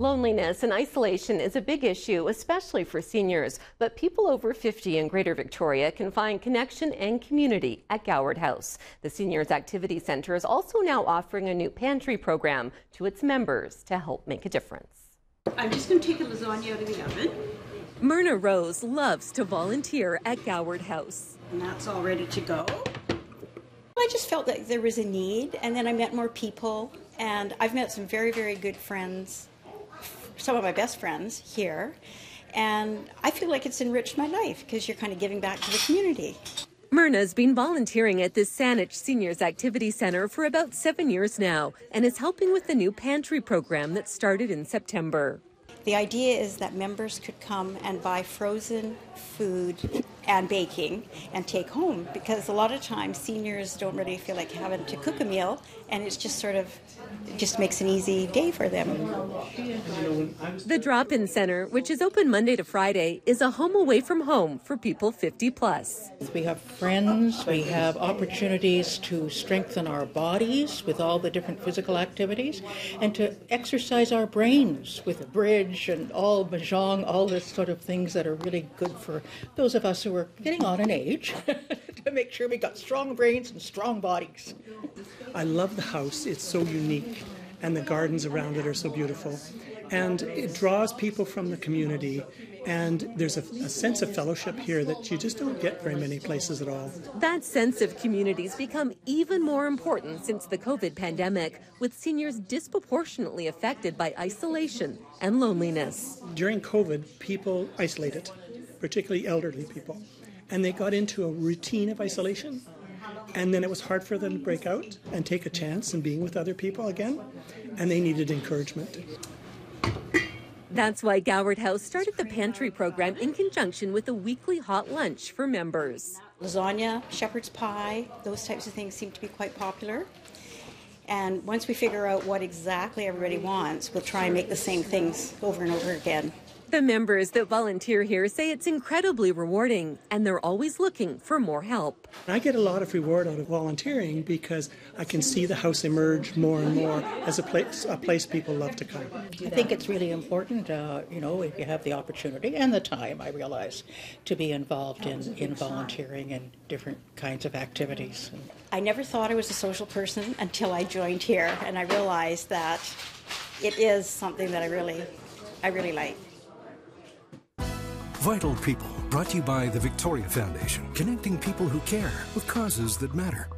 Loneliness and isolation is a big issue, especially for seniors. But people over 50 in Greater Victoria can find connection and community at Goward House. The Seniors Activity Centre is also now offering a new pantry program to its members to help make a difference. I'm just going to take a lasagna out of the oven. Myrna Rose loves to volunteer at Goward House. And that's all ready to go. I just felt that there was a need, and then I met more people, and I've met some very, very good friends some of my best friends here. And I feel like it's enriched my life because you're kind of giving back to the community. Myrna's been volunteering at this Saanich Seniors Activity Center for about seven years now and is helping with the new pantry program that started in September. The idea is that members could come and buy frozen food and baking and take home because a lot of times seniors don't really feel like having to cook a meal and it's just sort of just makes an easy day for them. The Drop In Center, which is open Monday to Friday, is a home away from home for people 50 plus. We have friends, we have opportunities to strengthen our bodies with all the different physical activities and to exercise our brains with and all mahjong, all this sort of things that are really good for those of us who are getting on in age to make sure we got strong brains and strong bodies. I love the house. It's so unique, and the gardens around it are so beautiful. And it draws people from the community, and there's a, a, sense of fellowship here that you just don't get very many places at all. That sense of community has become even more important since the COVID pandemic, with seniors disproportionately affected by isolation and loneliness. During COVID, people isolated, particularly elderly people, and they got into a routine of isolation and then it was hard for them to break out and take a chance in being with other people again, and they needed encouragement. That's why Goward House started the pantry program in conjunction with a weekly hot lunch for members. Lasagna, shepherd's pie, those types of things seem to be quite popular. And once we figure out what exactly everybody wants, we'll try and make the same things over and over again. The members that volunteer here say it's incredibly rewarding and they're always looking for more help. I get a lot of reward out of volunteering because I can see the house emerge more and more as a place, a place people love to come. I think it's really important, uh, you know, if you have the opportunity and the time, I realize, to be involved in, in volunteering and different kinds of activities. I never thought I was a social person until I joined here and I realized that it is something that I really, I really like. Vital People, brought to you by the Victoria Foundation, connecting people who care with causes that matter.